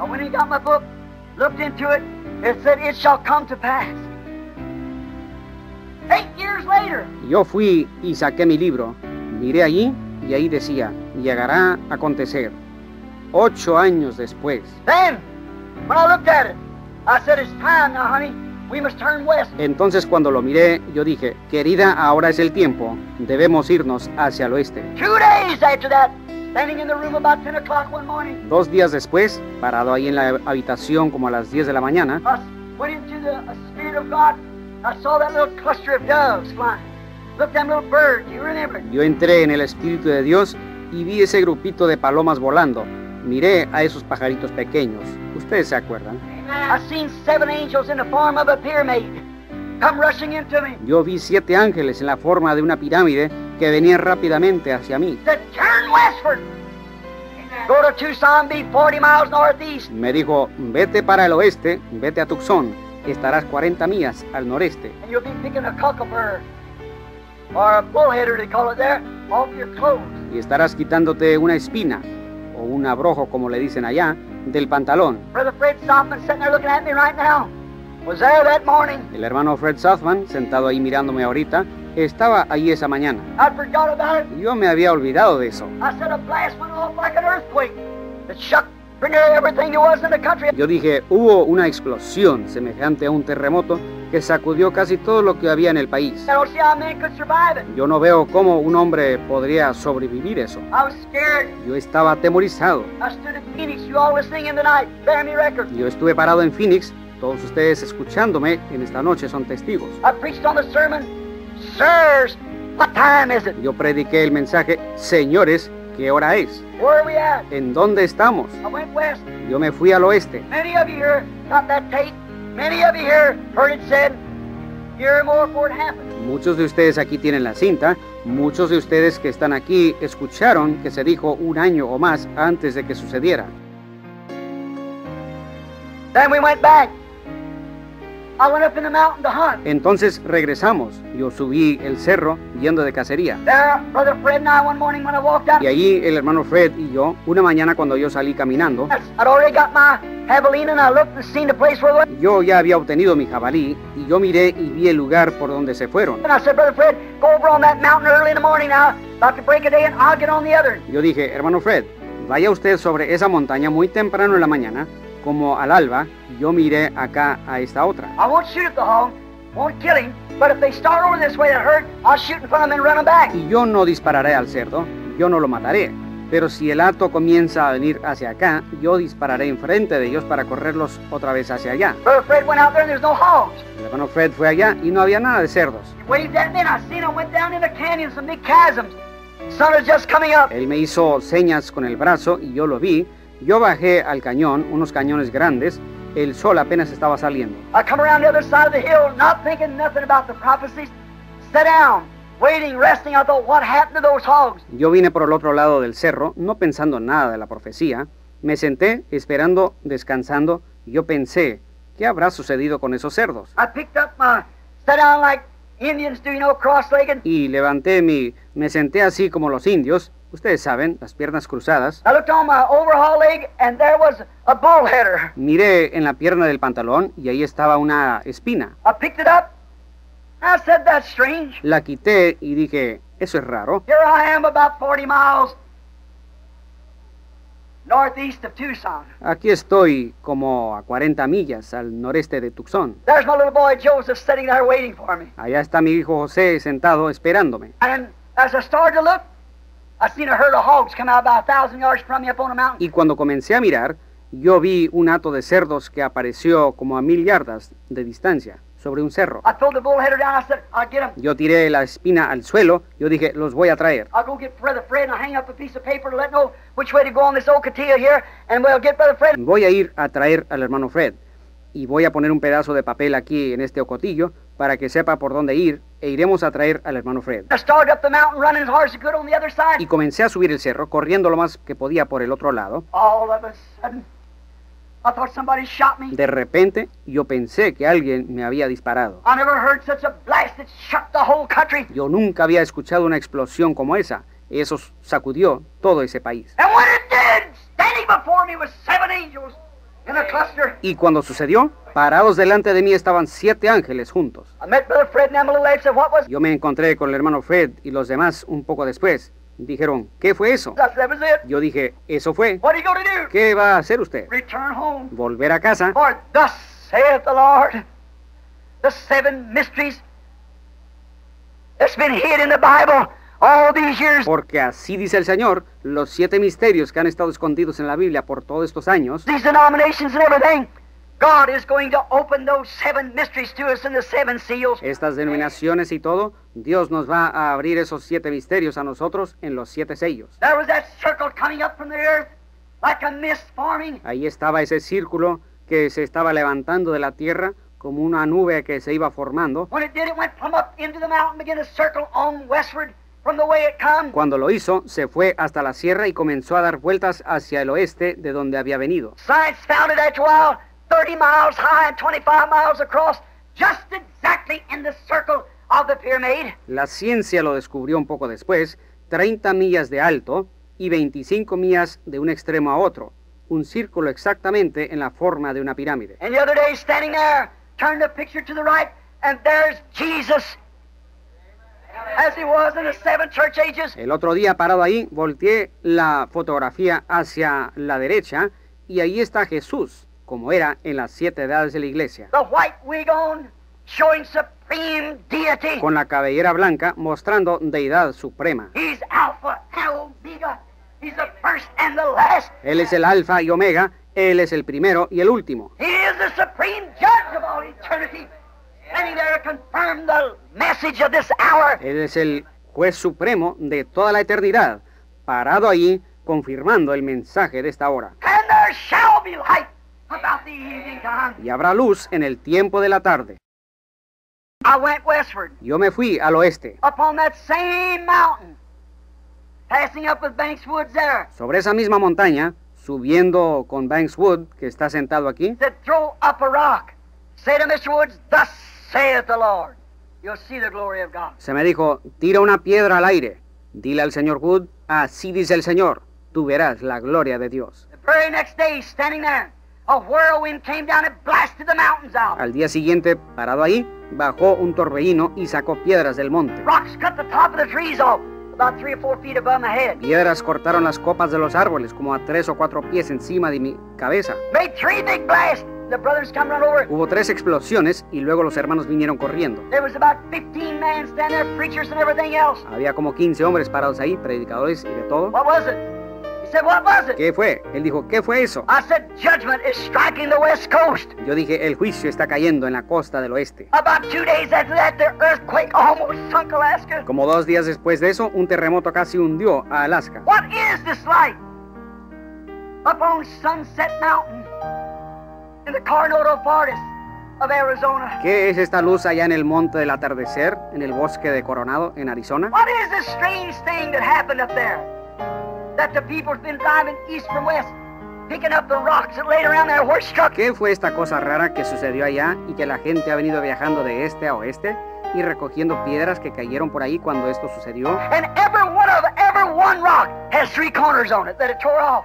I went and got my book, looked into it. It said, It shall come to pass. Eight years later, Yo fui y saqué mi libro, miré allí y ahí decía, llegará a acontecer. Ocho años después. then, when I looked at it, I said, It's time now, honey. We must turn west. Entonces cuando lo miré, yo dije, querida, ahora es el tiempo, debemos irnos hacia el oeste. Two days after that, standing in the room about 10 o'clock one morning, Dos días después, parado ahí en la habitación como a las 10 de la mañana, yo entré en el Espíritu de Dios y vi ese grupito de palomas volando. Miré a esos pajaritos pequeños. Ustedes se acuerdan. I seen seven angels in the form of a pyramid come rushing into me. Yo vi siete ángeles en la forma de una pirámide que venían rápidamente hacia mí. Said, turn westward. Go to Tucson, be 40 miles northeast. Me dijo, vete para el oeste, vete a Tucson, estarás 40 millas al noreste. y estarás quitándote una espina o un abrojo, como le dicen allá, del pantalón. Brother Fred Softman sitting there looking at me right now was there that morning. El hermano Fred Southman, sentado ahí mirándome ahorita, estaba ahí esa mañana. Yo me había olvidado de eso. I said a blast went off like an earthquake that shook pretty near everything there was in the country. Yo dije, hubo una explosión semejante a un terremoto que sacudió casi todo lo que había en el país. I don't see how men could survive it. Yo no veo cómo un hombre podría sobrevivir eso. I was scared. Yo estaba atemorizado. Yo estuve parado en Phoenix. Todos ustedes escuchándome en esta noche son testigos. Sirs, what time is it? Yo prediqué el mensaje, señores, ¿qué hora es? Where are we at? ¿En dónde estamos? I went west. Yo me fui al oeste. Many of you here got that tape. Many of you here heard it said, year or more before it happened. Muchos de ustedes aquí tienen la cinta. Muchos de ustedes que están aquí escucharon que se dijo un año o más antes de que sucediera. Then we went back. I went up in the mountain to hunt. Entonces regresamos. Yo subí el cerro yendo de cacería. There, Brother Fred and I, one morning when I walked out, Y allí el hermano Fred y yo, una mañana cuando yo salí caminando, I'd already got my javelin and I looked and seen the place where yo ya había obtenido mi jabalí y yo miré y vi el lugar por donde se fueron. And I said, Brother Fred, go over on that mountain early in the morning now, about to break of day, and I'll get on the other. Yo dije, hermano Fred, vaya usted sobre esa montaña muy temprano en la mañana, como al alba, yo miré acá a esta otra. I won't shoot at the hog, won't kill him, but if they start over this way that hurt, I'll shoot in front of them and run them back. Y yo no dispararé al cerdo, yo no lo mataré. Pero si el hato comienza a venir hacia acá, yo dispararé enfrente de ellos para correrlos otra vez hacia allá. Fred went out there and there's no hogs. El hermano Fred fue allá y no había nada de cerdos. Up. Él me hizo señas con el brazo y yo lo vi. Yo bajé al cañón, unos cañones grandes. El sol apenas estaba saliendo. I come around the other side of the hill, not thinking nothing about the prophecies. Sat down, waiting, resting. I thought, what happened to those hogs? Yo vine por el otro lado del cerro, no pensando nada de la profecía. Me senté esperando, descansando. y Yo pensé, ¿qué habrá sucedido con esos cerdos? I picked up my, sat down like Indians do, you know, cross-legged. Y levanté mi, me senté así como los indios, ustedes saben, las piernas cruzadas. I looked on my overhaul leg, and there was a bullheader. Miré en la pierna del pantalón y ahí estaba una espina. I picked it up. I said, that's strange. La quité y dije, eso es raro. Here I am about 40 miles northeast of Tucson. Aquí estoy como a 40 millas al noreste de Tucson. There's my little boy Joseph sitting there waiting for me. Allá está mi hijo José sentado esperándome. And as I started to look, I seen a herd of hogs come out about a thousand yards from me up on the mountain. Y cuando comencé a mirar, yo vi un hato de cerdos que apareció como a mil yardas de distancia sobre un cerro. Him. Yo tiré la espina al suelo, yo dije, los voy a traer. Fred. Voy a ir a traer al hermano Fred y voy a poner un pedazo de papel aquí en este ocotillo para que sepa por dónde ir e iremos a traer al hermano Fred. Y comencé a subir el cerro, corriendo lo más que podía por el otro lado. De repente, yo pensé que alguien me había disparado. I never heard such a blast that shook the whole country. Yo nunca había escuchado una explosión como esa. Eso sacudió todo ese país. Y cuando sucedió, parados delante de mí estaban siete ángeles juntos. Yo me encontré con el hermano Fred y los demás un poco después. Dijeron, ¿qué fue eso? Yo dije, eso fue. ¿Qué va a hacer usted? ¿Volver a casa? For thus saith the Lord, the seven mysteries that's been hid in the Bible all these years. Porque así dice el Señor, los siete misterios que han estado escondidos en la Biblia por todos estos años, estas denominaciones y todo, Dios nos va a abrir esos siete misterios a nosotros en los siete sellos. Ahí estaba ese círculo que se estaba levantando de la tierra como una nube que se iba formando. Cuando lo hizo, se fue hasta la sierra y comenzó a dar vueltas hacia el oeste de donde había venido. Science found it after a while, 30 miles high and 25 miles across, just exactly in the circle of the pyramid. La ciencia lo descubrió un poco después, 30 millas de alto y 25 millas de un extremo a otro, un círculo exactamente en la forma de una pirámide. And the other day, standing there, turned the picture to the right, and there's Jesus, as he was in the seven church ages. El otro día parado ahí, volteé la fotografía hacia la derecha y ahí está Jesús, como era en las siete edades de la iglesia, The white wig on, showing supreme deity. con la cabellera blanca mostrando deidad suprema. He's Alpha and Omega. He's the first and the last. Él es el alfa y omega, Él es el primero y el último. He is the supreme judge of all eternity. Standing there to confirm the message of this hour. Él es el juez supremo de toda la eternidad, parado allí confirmando el mensaje de esta hora. And there shall be light about the evening time. Y habrá luz en el tiempo de la tarde. I went westward Yo me fui al oeste. upon that same mountain, passing up with Banks Woods there. Sobre esa misma montaña, subiendo con Banks Wood, que está sentado aquí, Said, throw up a rock. Say to Mr. Woods, thus saith the Lord. You'll see the glory of God. se me dijo, tira una piedra al aire. Dile al señor Wood, así dice el Señor, tú verás la gloria de Dios. The very next day, standing there, a whirlwind came down and blasted the mountains out. Al día siguiente, parado ahí, bajó un torbellino y sacó piedras del monte. Rocks cut the top of the trees off, about three or four feet above my head. Piedras cortaron las copas de los árboles como a tres o cuatro pies encima de mi cabeza. Made three big blasts. The brothers come run over. Hubo tres explosiones y luego los hermanos vinieron corriendo. There was about 15 men standing there, preachers and everything else. Había como 15 hombres parados ahí, predicadores y de todo. Said, what was it? ¿Qué fue? Él dijo, ¿qué fue eso? I said, judgment is striking the west coast. Yo dije, el juicio está cayendo en la costa del oeste. About two days after that, the earthquake almost sunk Alaska. Como dos días después de eso, un terremoto casi hundió a Alaska. What is this light? Up on Sunset Mountain in the Coronado Forest of Arizona. ¿Qué es esta luz allá en el monte del atardecer, en el bosque de Coronado, en Arizona? What is this strange thing that happened up there? ¿Qué fue esta cosa rara que sucedió allá y que la gente ha venido viajando de este a oeste y recogiendo piedras que cayeron por ahí cuando esto sucedió? And every one of every one rock has three corners on it that it tore off.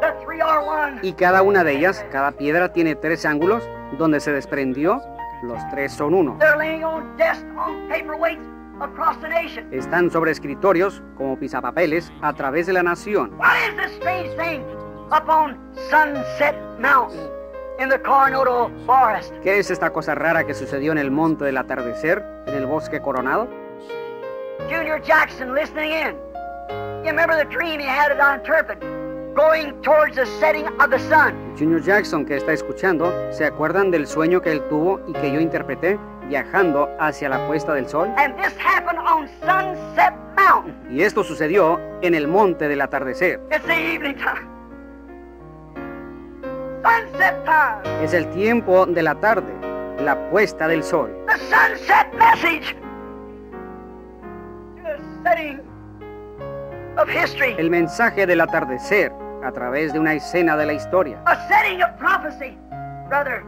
The three are one. Y cada una de ellas, cada piedra tiene tres ángulos donde se desprendió, los tres son uno. Están sobre escritorios como pisapapeles a través de la nación. What is this strange thing up on Sunset Mountain in the Coronado Forest? ¿Qué es esta cosa rara que sucedió en el monte del atardecer, en el bosque coronado? Junior Jackson listening in. You remember the dream he had on interpret, going towards the setting of the sun. Junior Jackson, que está escuchando, ¿se acuerdan del sueño que él tuvo y que yo interpreté viajando hacia la puesta del sol? And this happened on Sunset Mountain. Y esto sucedió en el monte del atardecer. It's the evening time. Sunset time. Es el tiempo de la tarde, la puesta del sol. The sunset message. The setting of history. El mensaje del atardecer a través de una escena de la historia, A setting of prophecy, brother,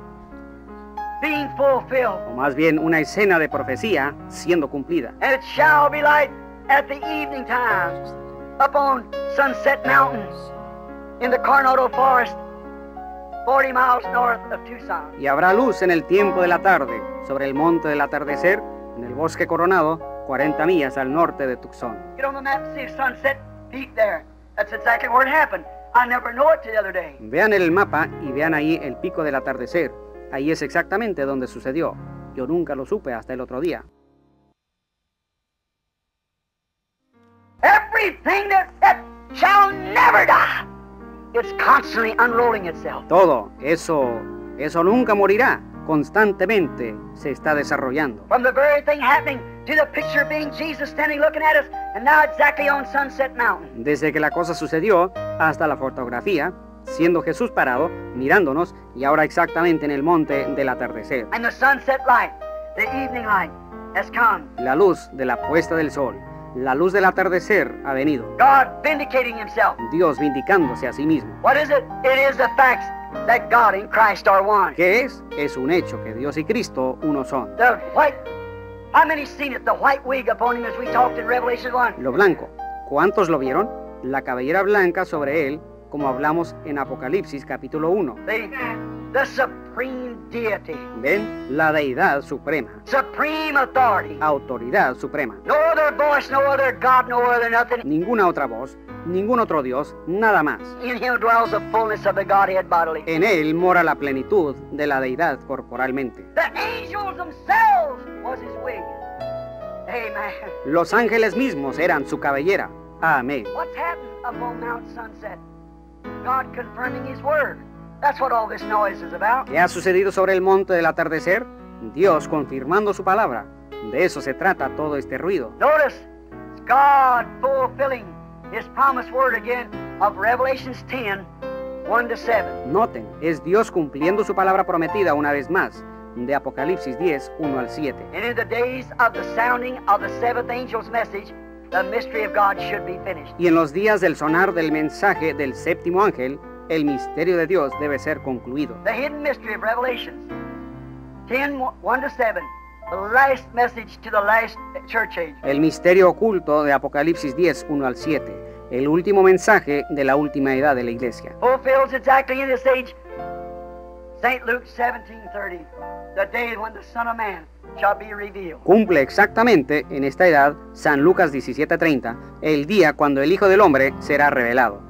being fulfilled. o más bien una escena de profecía siendo cumplida. And it shall be light at the evening time upon Sunset Mountain in the Coronado Forest 40 miles north of Tucson. Y habrá luz en el tiempo de la tarde, sobre el monte del atardecer, en el bosque coronado, 40 millas al norte de Tucson. Get on the map and see a sunset peak there. That's exactly where it happened. Vean el mapa y vean ahí el pico del atardecer. Ahí es exactamente donde sucedió. Yo nunca lo supe hasta el otro día. Everything that, that shall never die, it's constantly unrolling itself. Todo, eso, eso nunca morirá. Constantemente se está desarrollando. From the very thing happening to the picture being Jesus standing looking at us, and now exactly on Sunset Mountain. Desde que la cosa sucedió hasta la fotografía, siendo Jesús parado, mirándonos, y ahora exactamente en el monte del atardecer. And the sunset light, the evening light, has come. La luz de la puesta del sol, la luz del atardecer ha venido. God vindicating himself. Dios vindicándose a sí mismo. What is it? It is the fact that God and Christ are one. ¿Qué es? Es un hecho que Dios y Cristo uno son. The white, how many seen it? The white wig upon him as we talked in Revelation 1. Lo blanco. ¿Cuántos lo vieron? La cabellera blanca sobre él, como hablamos en Apocalipsis capítulo 1. The, the supreme deity, ¿Ven? La deidad suprema. supreme authority. Autoridad suprema. No other voice, no other God, no other nothing. Ninguna otra voz, ningún otro Dios, nada más. In him dwells the fullness of the Godhead bodily. En él mora la plenitud de la deidad corporalmente. The angels themselves was his wig. Amen. Los ángeles mismos eran su cabellera. Amén. What's happened upon Mount Sunset? God confirming his word. That's what all this noise is about. ¿Qué ha sucedido sobre el monte del atardecer? Dios confirmando su palabra. De eso se trata todo este ruido. Notice, it's God fulfilling his promised word again of Revelations 10, 1 to 7. Noten, es Dios cumpliendo su palabra prometida una vez más, de Apocalipsis 10, 1 al 7. And in the days of the sounding of the seventh angel's message, the mystery of God should be finished. Y en los días del sonar del mensaje del séptimo ángel, el misterio de Dios debe ser concluido. The hidden mystery of Revelations 10, 1 to 7, the last message to the last church age. El misterio oculto de Apocalipsis 10, 1 al 7. El último mensaje de la última edad de la iglesia. fulfills exactly in this age. St. Luke 17:30, the day when the Son of Man. Cumple exactamente en esta edad San Lucas 17:30, el día cuando el Hijo del Hombre será revelado.